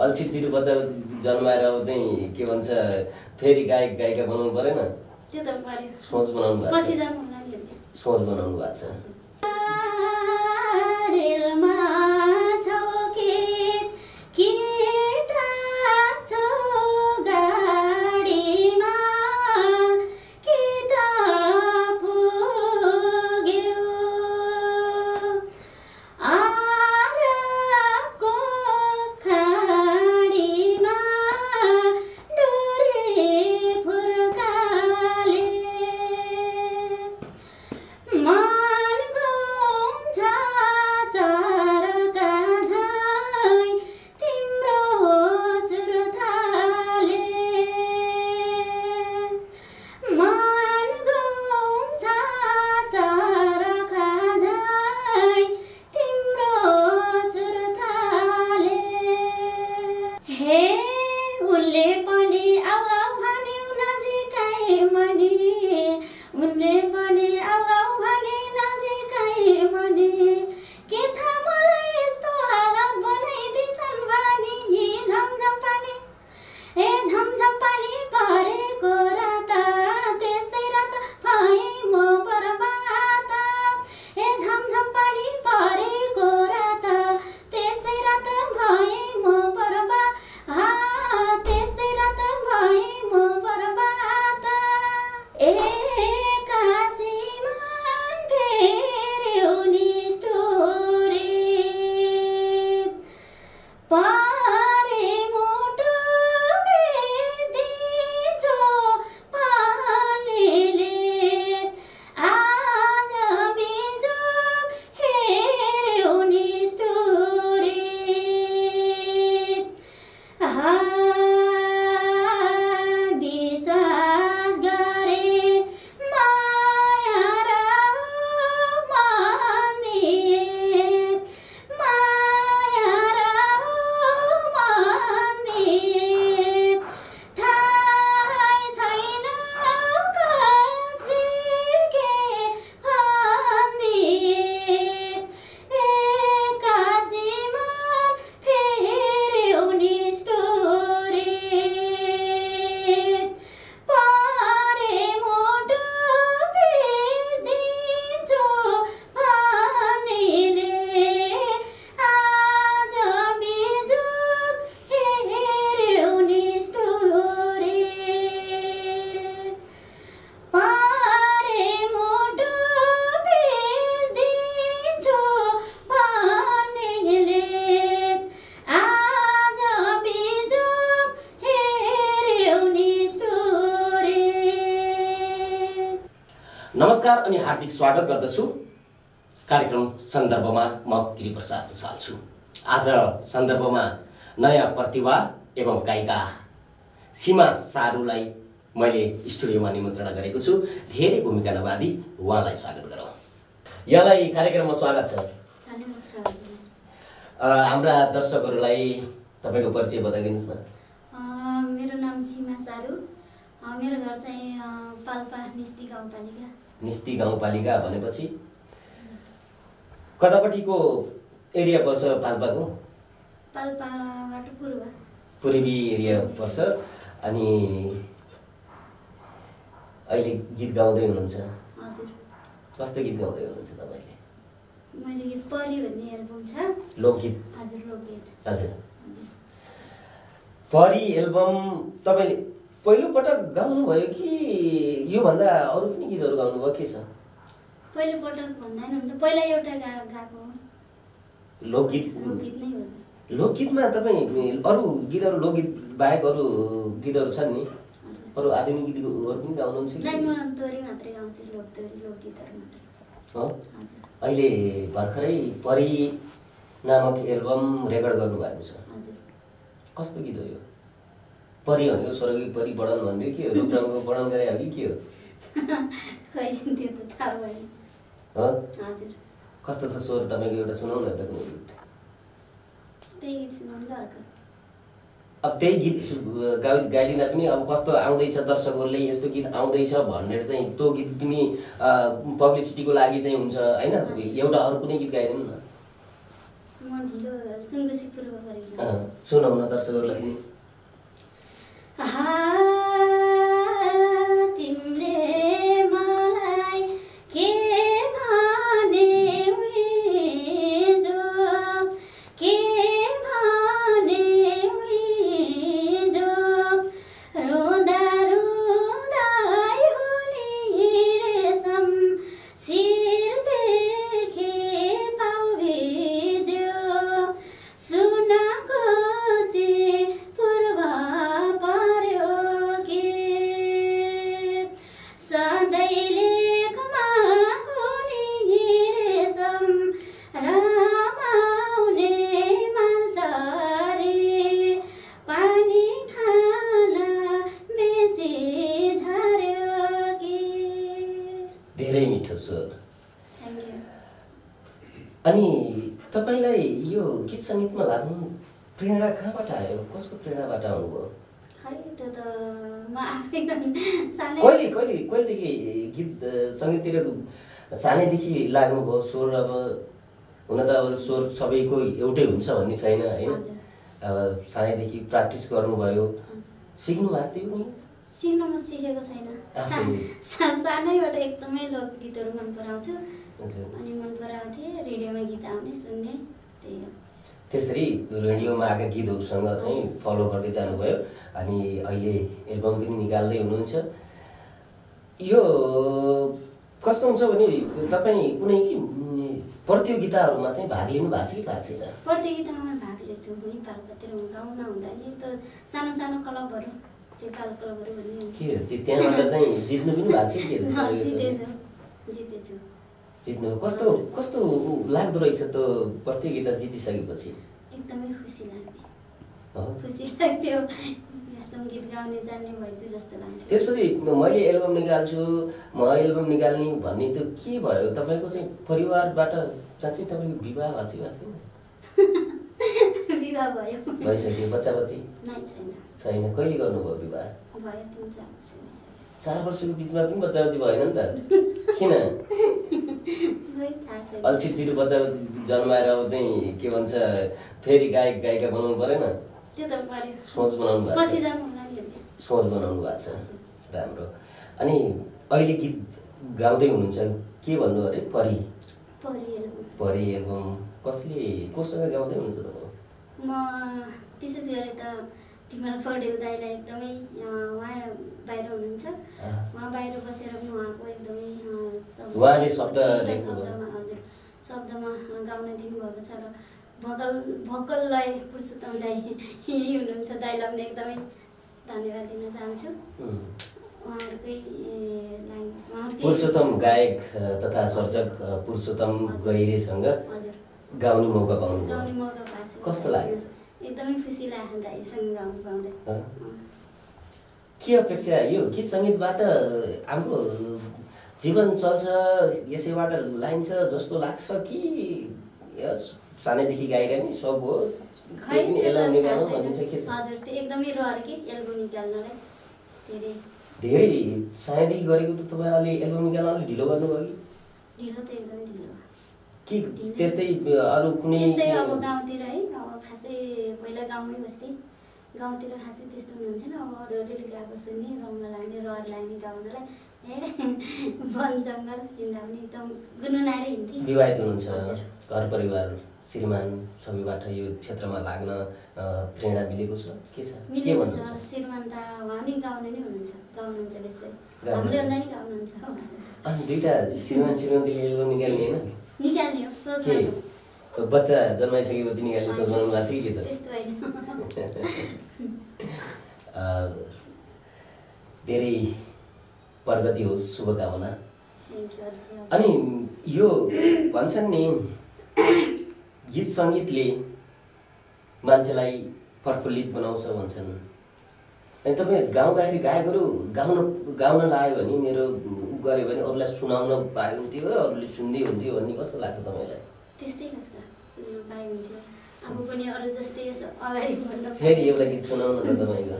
थाहा छैन अलि छिटो बच्चा जन्माएर अब चाहिँ के भन्छ फेरि गायक गायिका बनाउनु परेन? त्यो त पर्यो सोच बनाउनु भएको। सोच बनाउनु भएको छ। नमस्कार अनि हार्दिक स्वागत गर्दछु। कार्यक्रम सन्दर्भमा म गिरिप्रसाद भुषाल छु। आज सन्दर्भमा नयाँ प्रतिभा एवं गायिका सीमा सारूलाई मैले स्टुडियोमा निमन्त्रणा गरेको छु। धेरै भूमिका नभादी उहाँलाई स्वागत गरौँ। यहाँलाई कार्यक्रममा स्वागत छ। हाम्रा दर्शकहरूलाई तपाईँको परिचय बताइदिनुहोस् न। अ, मेरो नाम सीमा सारू। मेरो घर चाहिँ पाल्पा निस्ती गाउँपालिका। निस्ती गाउँपालिका भनेपछि कतापट्टिको एरिया पर्छ पाल्पाको? पूर्व? एरिया पर्छ अनि अहिले गीत गाउँदै हुनुहुन्छ। कस्तो गीत गाउँदै हुनुहुन्छ तपाईँले? मैले गीत परी भन्ने एल्बम छ। लोकगीत। हजुर लोकगीत। हजुर। परी एल्बम तपाईँले पहिलोपटक गाउनुभयो कि योभन्दा अरू पनि गीतहरू गाउनुभयो के छ? पहिलोपटक भन्दा हुन्छ। पहिला एउटा गा गाएको। लोकगीत? लोकगीत नै हो। लोकगीतमा तपाईँ अरू गीतहरू लोकगीत बाहेक अरू गीतहरू छन् नि? अरू आधुनिक गीतहरू पनि गाउनुहुन्छ अहिले भर्खरै परी नामक एल्बम रेकर्ड गर्नुभएको छ। कस्तो गीत हो यो? परी भनेको स्वर्गीय परी वर्णन भन्ने के हो? रूपरङको वर्णन गरे हो? कि के हो? कस्तो छ स्वर? तपाईँको एउटा सुनाउनु एउटा गीत सुनाउनु अब त्यही गीत गाइ गाइदिँदा पनि अब कस्तो आउँदैछ दर्शकहरूले यस्तो गीत आउँदैछ भनेर चाहिँ त्यो गीत पनि पब्लिसिटीको लागि चाहिँ हुन्छ होइन? एउटा अरू कुनै गीत गाइदिनु न। म ढिलो सुनबेसी पूर्व गरेको अँ, सुनाउ न दर्शकहरूलाई पनि। Ah. गीत सङ्गीतमा लाग्नु? प्रेरणा कहाँबाट आयो? कसको प्रेरणाबाट आउनुभयो कहिले कहिले कहिलेदेखि गीत सङ्गीततिर सानैदेखि लाग्नुभयो स्वर अब हुन त अब स्वर सबैको एउटै हुन्छ भन्ने छैन होइन। अब सानैदेखि प्र्याक्टिस गर्नुभयो। सिक्नु भएको थियो नि सिक्न म सिकेको छैन। सानैबाट एकदमै लोकगीतहरू मन पराउँछु। अनि मन पराउँथेँ रेडियोमा गीत आउने सुन्ने त्यही हो। त्यसरी रेडियोमा आएका गीतहरूसँग चाहिँ फलो गर्दै जानुभयो। अनि अहिले एल्बम पनि निकाल्दै हुनुहुन्छ। यो कस्तो हुन्छ भने तपाईँ कुनै कि प्रतियोगिताहरूमा चाहिँ भाग लिनु भएको छ कि भएको छैन? प्रतियोगितामा भाग लिएको छु। यहीँ पाल्पातिर गाउँमा हुँदा नि यस्तो सानो सानो क्लबहरू त्यो पाल क्लबहरू भन्ने। के त्यो त्यहाँबाट चाहिँ जित्नु पनि भएको छ जितेछु। जित्नु कस्तो कस्तो लाग्दो रहेछ त्यो प्रतियोगिता जितिसकेपछि? एकदमै खुसी लाग्थ्यो? खुसी लाग्थ्यो। गीत गाउने जान्ने जस्तो लाग्थ्यो। त्यसपछि मैले एल्बम निकाल्छु म एल्बम निकाल्ने भन्ने त्यो के भयो? तपाईँको चाहिँ परिवारबाट साँच्चै तपाईँको विवाह भएको छ छैन विवाह भयो। भइसक्यो बच्चा बच्ची छैन। कहिले गर्नुभयो विवाह? चार वर्षको बिचमा पनि बच्चा बच्ची भएन नि त? किन? छिटो बच्चा जन्माएर अब चाहिँ के भन्छ फेरि गायक गायिका बनाउनु परेन? सोच बनाउनु भएको छ। सोच बनाउनु भएको छ। राम्रो। अनि अहिले गीत गाउँदै हुनुहुन्छ। के भन्नु अरे? परी। परी एल्बम। कसले कोसँग गाउँदै हुनुहुन्छ तपाईँ? म विशेष गरी त तिमीहरू पौडेल दाईलाई एकदमै उहाँ बाहिर हुनुहुन्छ। उहाँ बाहिर बसेर पनि उहाँको एकदमै शब्द- उहाँले हजुर शब्दमा गाउन दिनुभएको छ र भोकल भोकललाई पुरुषोत्तम दाई हुनुहुन्छ। दाईलाई पनि एकदमै धन्यवाद दिन चाहन्छु। पुरुषोत्तम गायक तथा सर्जक पुरुषोत्तम हजुर। गाउने मौका छु। कस्तो लाग्यो? एकदमै खुसी लाग्यो दाईसँग गाउनु पाउँदै। अँ? अँ। के अपेक्षा यो गीत सङ्गीतबाट हाम्रो जीवन चल्छ यसैबाट लाइन्छ जस्तो लाग्छ कि सानैदेखि गाइरहने सब हो? त हजुर त्यो एकदमै रहर कि एल्बम निकाल्नलाई। धेरै। धेरै। सानैदेखि गरेको त तपाईँ अलि एल्बम निकाल्न अलिक ढिलो गर्नुभयो कि? ढिलो त एकदमै ढिलो। कि त्यस्तै। अरू कुनै त्यस्तै अब गाउँतिर है अब खासै पहिला गाउँमै बस्थेँ। गाउँतिर खासै त्यस्तो हुनुहुन्थेन अब अरूहरूले गएको सुन्ने रङ्ग लाग्ने रहर लाग्ने गाउनलाई ए वन जङ्गल हिँड्दा पनि एकदम गुनगुनाएर हिँड्थेँ। विवाहित हुनुहुन्छ। घर परिवार श्रीमान सबैबाट यो क्षेत्रमा लाग्न प्रेरणा मिलेको छ? के छ? मिलेको छ श्रीमान त उहाँ पनि गाउने नै हुनुहुन्छ गाउनुहुन्छ त्यसै। हामीले भन्दा नि गाउनुहुन्छ। अनि दुइटा श्रीमान श्रीमतीले एल्बम निकाल्ने होइन? निकाल्ने बच्चा जन्माइसकेपछि निकाल्ने सोच बनाउनु भएको छ कि के छ? धेरै प्रगति होस् शुभकामना। अनि यो भन्छन् नि गीत सङ्गीतले मान्छेलाई प्रफुल्लित बनाउँछ भन्छन्। अनि तपाईँ गाउँदाखेरि गायकहरू गाउन गाउन लाग्यो भने मेरो गऱ्यो भने अरूलाई सुनाउन पाए हुन्थ्यो अरूले सुन्दै हुन्थ्यो भन्ने कस्तो लाग्छ तपाईँलाई? त्यस्तै लाग्छ सुन्नु पाए हुन्थ्यो आफू पनि अरू जस्तै यसो अगाडि बढ्न फेरि एउटा गीत सुनाउनु तपाईँको?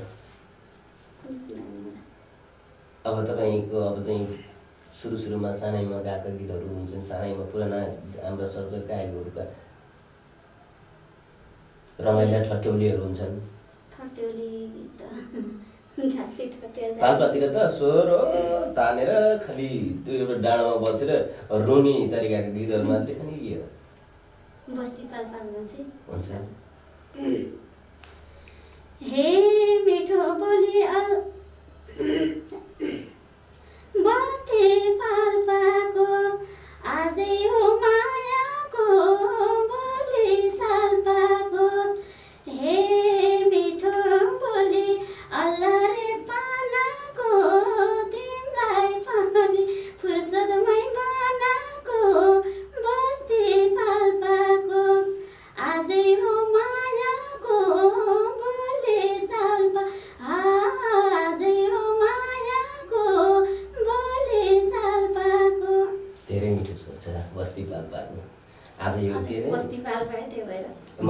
अब तपाईँको अब चाहिँ सुरु सुरुमा सानैमा गाएका गीतहरू हुन्छन् सानैमा पुराना हाम्रा सर्जक गायकहरूका रमाइला ठट्यौलीहरू हुन्छन्। ठट्यौली गीत। पाल्पातिर त स्वर तानेर खालि त्यो एउटा डाँडामा बसेर रोनी तरिकाको गीतहरू मात्रै छ नि के हो हुन्छ। हे मिठो बोली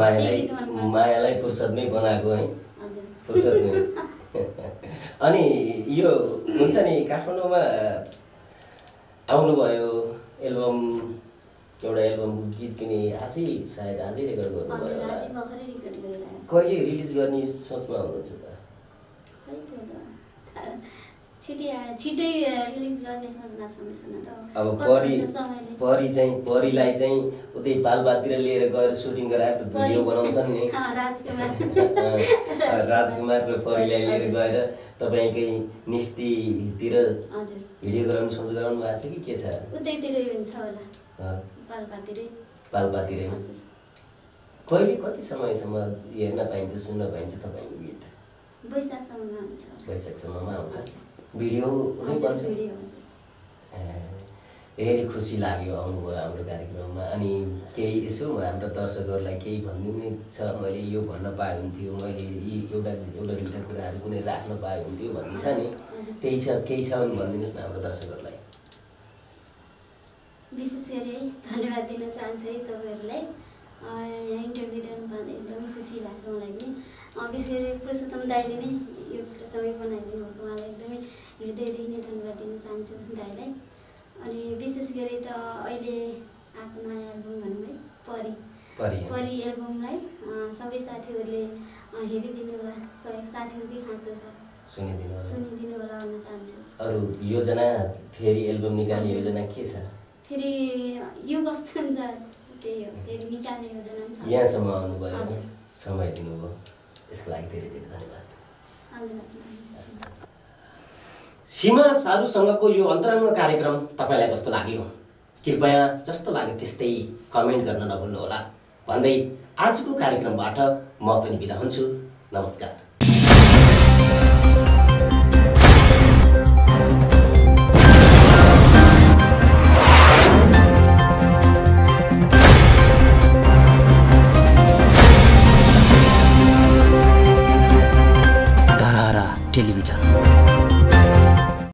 मायालाई। मायालाई फुर्सदमै बनाएको है। फुर्सदमै अनि यो हुन्छ नि काठमाडौँमा आउनुभयो एल्बम एउटा एल्बमको गीत पनि आजै सायद आजै रेकर्ड गर्नुभयो कहिले रिलिज गर्ने सोचमा हुनुहुन्छ त। छिटै रिलिज गर्ने छन अब परी परी चाहिँ परीलाई चाहिँ उतै पालपातिर लिएर गएर सुटिङ गराएर त भिडियो बनाउँछन् नि। राजकुमार। राजकुमारको परिलाई लिएर गएर तपाईँकै निस्तीतिर भिडियो गराउनु सोच गराउनु भएको छ कि के छ? उतैतिरै हुन्छ होला। पाल्पातिरै कहिले कति समयसम्म हेर्न पाइन्छ सुन्न पाइन्छ तपाईँको गीत? वैशाखसम्ममा हुन्छ। वैशाखसम्ममा आउँछ भिडियो नै ए, धेरै खुसी लाग्यो आउनुभयो हाम्रो कार्यक्रममा। अनि केही यसो हाम्रो दर्शकहरूलाई केही भनिदिनु छ? मैले यो भन्न पाए हुन्थ्यो मैले यी एउटा एउटा दुइटा कुराहरू कुनै राख्न पाए हुन्थ्यो भन्ने छ नि। त्यही छ केही छ भने भनिदिनुहोस् न हाम्रो दर्शकहरूलाई। विशेष गरी धन्यवाद दिन चाहन्छु है तपाईँहरूलाई। यहाँ इन्टरभ्यू दिनु पाउँदा एकदमै खुसी लाग्छ मलाई पनि। विशेष गरी पुरुषोत्तम दाईले नै यो कुरा सबै बनाइदिनु भएको। उहाँलाई एकदमै हृदयदेखि नै धन्यवाद दिन चाहन्छु दाईलाई। अनि विशेष गरी त अहिले आएको नयाँ एल्बम भनौँ है परी। परि एल्बमलाई सबै साथीहरूले हेरिदिनु होला। सबै साथीहरूकै खाँचो छ। सुनिदिनु होला। सुनिदिनु होला भन्न चाहन्छु। अरू योजना फेरि एल्बम निकाल्ने योजना के छ? फेरि यो कस्तो हुन्छ यहाँसम्म आउनुभयो। समय दिनुभयो। यसको लागि धेरै धेरै धन्यवाद। सीमा सारूसँगको यो अन्तरङ्ग कार्यक्रम तपाईँलाई कस्तो लाग्यो? कृपया जस्तो लाग्यो त्यस्तै कमेन्ट गर्न नभुल्नुहोला। भन्दै आजको कार्यक्रमबाट म पनि बिदा हुन्छु। नमस्कार।